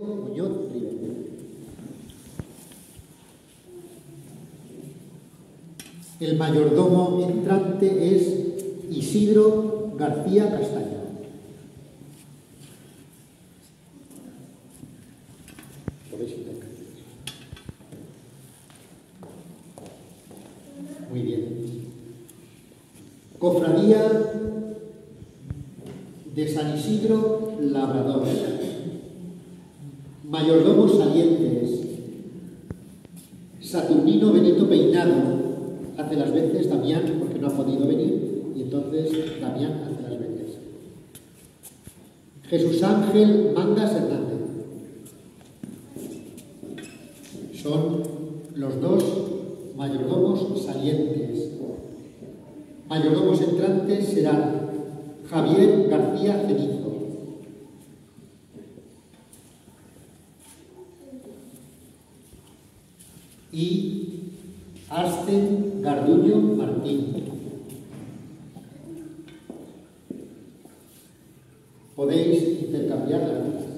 Muñoz Rivera. El mayordomo entrante es Isidro García Castaño. Muy bien. Cofradía de San Isidro Labrador. Mayordomos salientes. Saturnino Benito Peinado hace las veces Damián porque no ha podido venir y entonces Damián hace las veces. Jesús Ángel Mangas Hernández. Son los dos mayordomos salientes. Mayordomos entrantes serán Javier García Cenizo. Y Arsten Garduño Martín. Podéis intercambiar las vidas.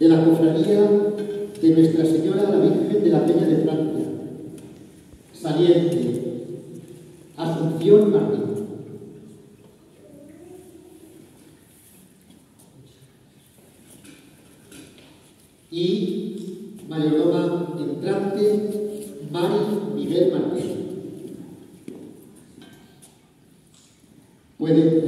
de la cofradía de Nuestra Señora la Virgen de la Peña de Francia, saliente, Asunción Martín. Y Mayoroma entrante, Mari Miguel Martín. Pueden